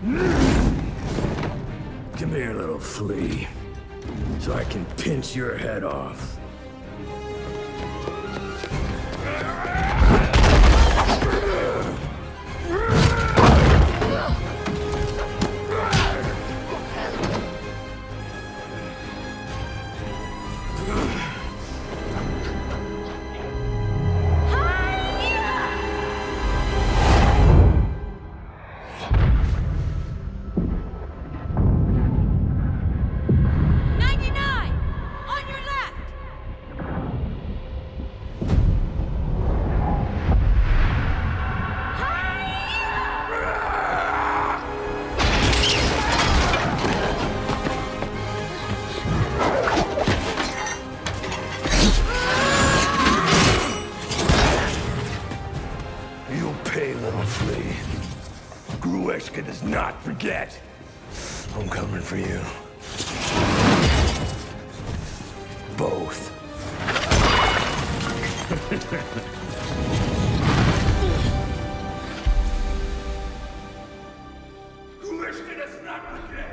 Come here, little flea, so I can pinch your head off. You'll little flea. Grewishka does not forget. I'm coming for you. Both. Grewishka does not forget!